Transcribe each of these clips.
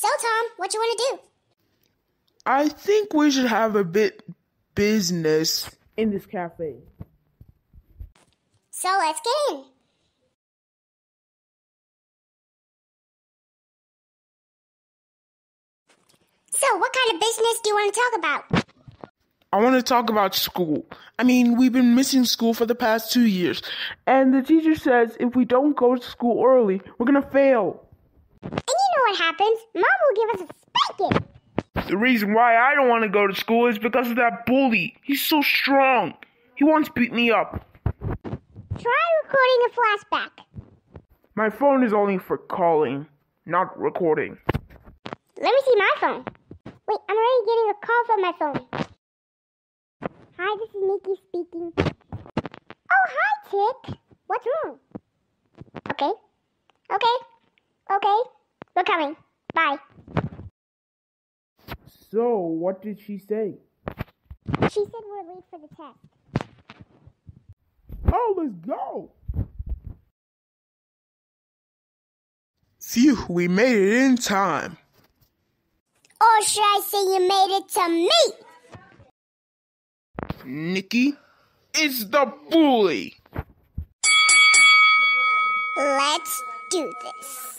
So, Tom, what you want to do? I think we should have a bit business in this cafe. So, let's get in. So, what kind of business do you want to talk about? I want to talk about school. I mean, we've been missing school for the past two years, and the teacher says if we don't go to school early, we're gonna fail. Know what happens? Mom will give us a spanking. The reason why I don't want to go to school is because of that bully. He's so strong. He once beat me up. Try recording a flashback. My phone is only for calling, not recording. Let me see my phone. Wait, I'm already getting a call from my phone. Hi, this is Nikki speaking. Oh, hi, Tick. What's wrong? Okay. Okay. Okay. We're coming. Bye. So, what did she say? She said we're late for the test. Oh, let's go! Phew, we made it in time. Or should I say you made it to me? Nikki, it's the bully. Let's do this.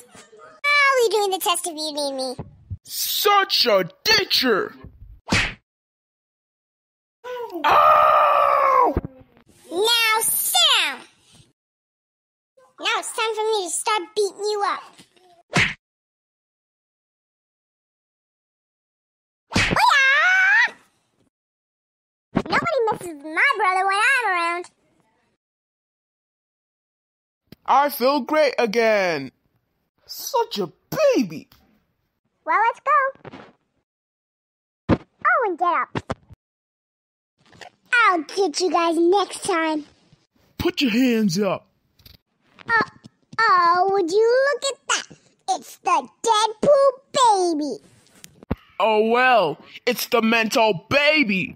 I'll doing the test if you need me. Such a ditcher. Oh! Now down. Now it's time for me to start beating you up. Nobody misses my brother when I'm around. I feel great again. Such a baby. Well, let's go. Oh, and get up. I'll get you guys next time. Put your hands up. Oh, oh, would you look at that? It's the Deadpool baby. Oh well, it's the mental baby.